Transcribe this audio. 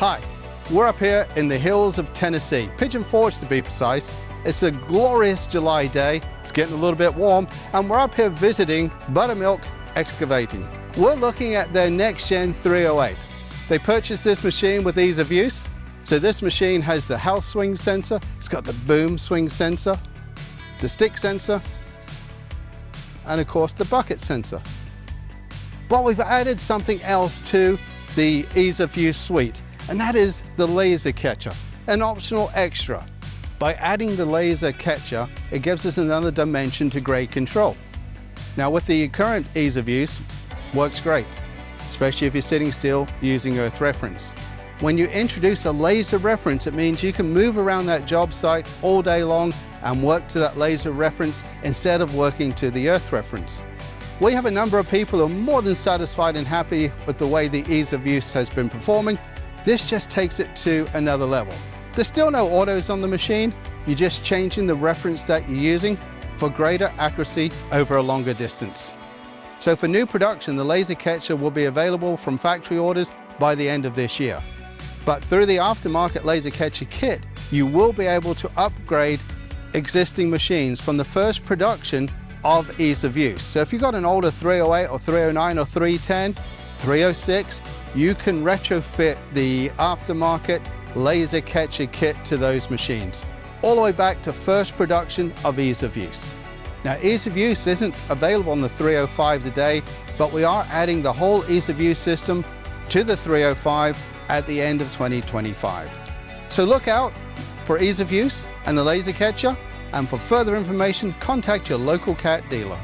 Hi, we're up here in the hills of Tennessee, Pigeon Forge to be precise. It's a glorious July day. It's getting a little bit warm and we're up here visiting Buttermilk Excavating. We're looking at their next gen 308. They purchased this machine with ease of use. So this machine has the house swing sensor, it's got the boom swing sensor, the stick sensor, and of course the bucket sensor. But we've added something else to the ease of use suite, and that is the laser catcher, an optional extra. By adding the laser catcher, it gives us another dimension to grade control. Now with the current ease of use, works great, especially if you're sitting still using earth reference. When you introduce a laser reference, it means you can move around that job site all day long and work to that laser reference instead of working to the earth reference. We have a number of people who are more than satisfied and happy with the way the ease of use has been performing. This just takes it to another level. There's still no autos on the machine. You're just changing the reference that you're using for greater accuracy over a longer distance. So for new production, the laser catcher will be available from factory orders by the end of this year. But through the aftermarket laser catcher kit, you will be able to upgrade existing machines from the first production of ease of use. So if you've got an older 308 or 309 or 310, 306, you can retrofit the aftermarket laser catcher kit to those machines, all the way back to first production of ease of use. Now ease of use isn't available on the 305 today, but we are adding the whole ease of use system to the 305 at the end of 2025. So look out for ease of use and the laser catcher, and for further information, contact your local CAT dealer.